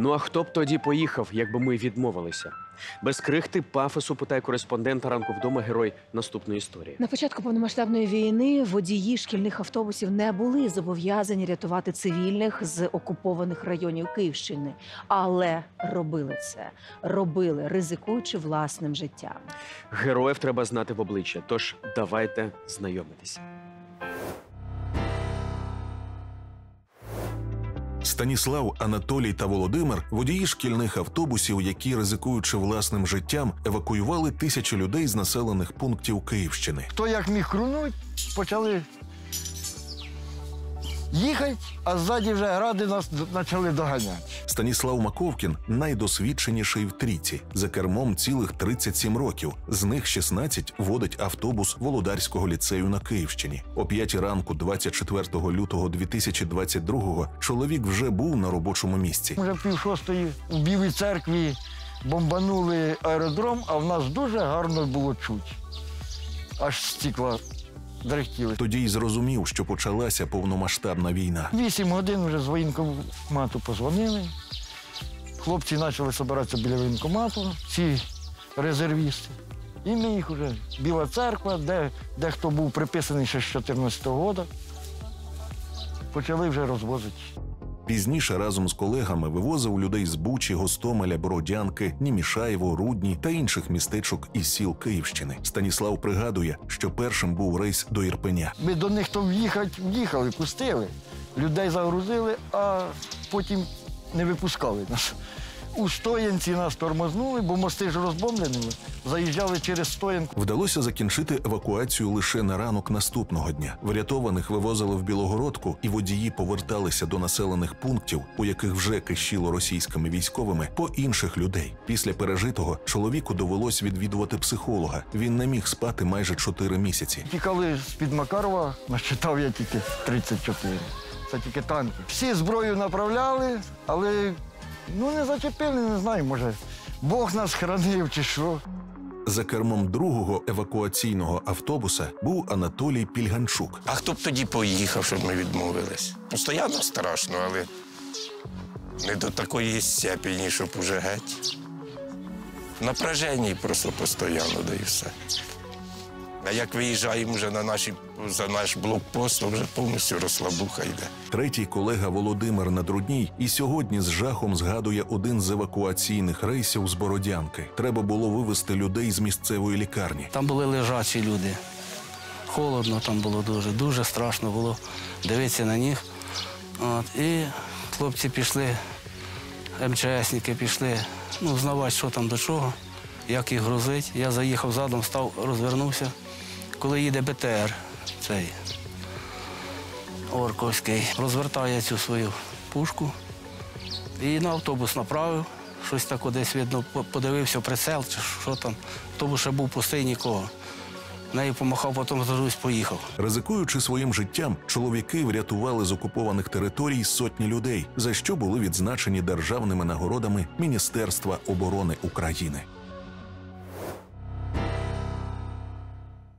Ну а хто б тоді поїхав, якби ми відмовилися? Без крихти пафосу питає кореспондента ранку вдома герой наступної історії. На початку повномасштабної війни водії шкільних автобусів не були зобов'язані рятувати цивільних з окупованих районів Київщини, але робили це, робили, ризикуючи власним життям. Героїв треба знати в обличчя, тож давайте знайомитися. Станіслав, Анатолій та Володимир водії шкільних автобусів, які, ризикуючи власним життям, евакуювали тисячі людей з населених пунктів Київщини. Хто як міг крунуть, почали їхати, а ззаді вже гради нас почали доганяти. Станіслав Маковкін найдосвідченіший в трійці. За кермом цілих 37 років. З них 16 водить автобус Володарського ліцею на Київщині. О 5 ранку, 24 лютого 2022-го, чоловік вже був на робочому місці. Уже пів шостої у Білій церкві бомбанули аеродром, а в нас дуже гарно було чуть. Аж стекла дрехтіли. Тоді й зрозумів, що почалася повномасштабна війна. Вісім годин вже з воєнкомату позвонили. Хлопці почали збиратися біля воєнкомату, ці резервісти. І ми їх вже Біла церква, де, де хто був приписаний ще з 14-го року, почали вже розвозити. Пізніше разом з колегами вивозив людей з Бучі, Гостомеля, Бородянки, Німішаєво, Рудні та інших містечок із сіл Київщини. Станіслав пригадує, що першим був рейс до Ірпеня. Ми до них то в'їхати в'їхали, пустили. Людей загрузили, а потім не випускали нас. У Стоянці нас тормознули, бо мости ж розбомблені. Заїжджали через Стоянку. Вдалося закінчити евакуацію лише на ранок наступного дня. Врятованих вивозили в Білогородку, і водії поверталися до населених пунктів, у яких вже кишіло російськими військовими, по інших людей. Після пережитого чоловіку довелось відвідувати психолога. Він не міг спати майже чотири місяці. Тікали з-під Макарова, насчитав я тільки 34. Це тільки танки. Всі зброю направляли, але ну не зачепили, не знаю, може. Бог нас хранив чи що. За кермом другого евакуаційного автобуса був Анатолій Пільганчук. А хто б тоді поїхав, щоб ми відмовились? Постоянно страшно, але не до такої степені, щоб уже геть. Напряженні просто постійно, да і все. А як виїжджаємо вже на наші, за наш блокпост, то вже повністю розслабуха йде. Третій колега Володимир Надрудній і сьогодні з жахом згадує один з евакуаційних рейсів з Бородянки. Треба було вивезти людей з місцевої лікарні. Там були лежачі люди. Холодно там було дуже, дуже страшно було дивитися на них. От, і хлопці пішли, МЧСники пішли, ну, знавати, що там до чого, як їх грузить. Я заїхав задом, став, розвернувся. Коли їде БТР, цей Орковський, розвертає цю свою пушку і на автобус направив. Щось таке десь видно, подивився прицел, чи що там. Автобус ще був пустий нікого. Нею помахав, потім зажусь, поїхав. Ризикуючи своїм життям, чоловіки врятували з окупованих територій сотні людей, за що були відзначені державними нагородами Міністерства оборони України.